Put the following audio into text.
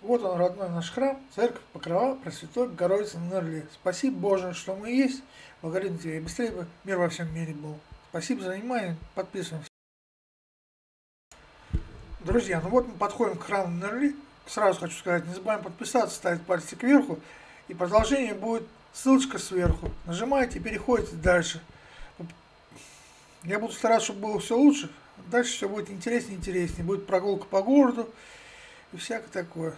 Вот он, родной наш храм, церковь Покрова Пресвятой Богородицы на Нерли. Спасибо, Боже, что мы есть. Благодарим Тебя. И быстрее бы мир во всем мире был. Спасибо за внимание. Подписываемся. Друзья, ну вот мы подходим к храму Нерли. Сразу хочу сказать, не забываем подписаться, ставить пальцы кверху. И продолжение будет ссылочка сверху. Нажимаете и переходите дальше. Я буду стараться, чтобы было все лучше. Дальше все будет интереснее и интереснее. Будет прогулка по городу и всякое такое.